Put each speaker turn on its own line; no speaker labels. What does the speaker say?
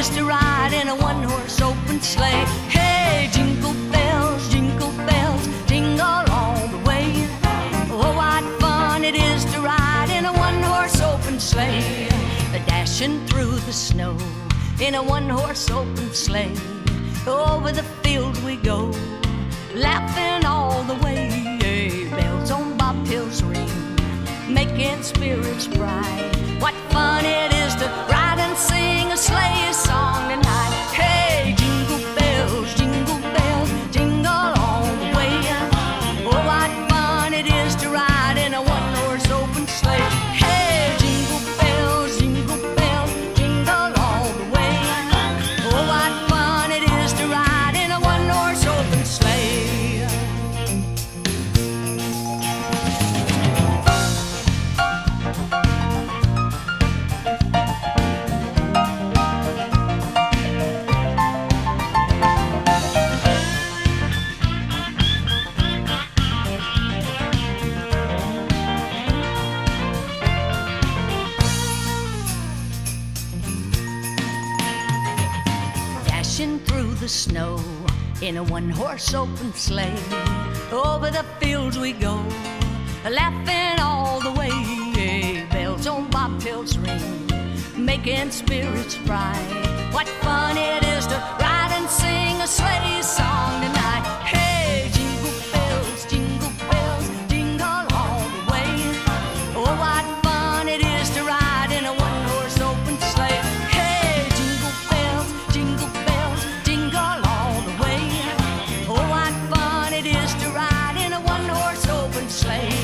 is to ride in a one horse open sleigh. Hey, jingle bells, jingle bells, jingle all the way. Oh, what fun it is to ride in a one horse open sleigh. Dashing through the snow in a one horse open sleigh. Over the fields we go, laughing all the way. Bells on bobtails ring, making spirits bright. What fun it through the snow in a one horse open sleigh. Over the fields we go, laughing all the way. Bells on bobtails ring, making spirits bright. What fun it is to ride Oh,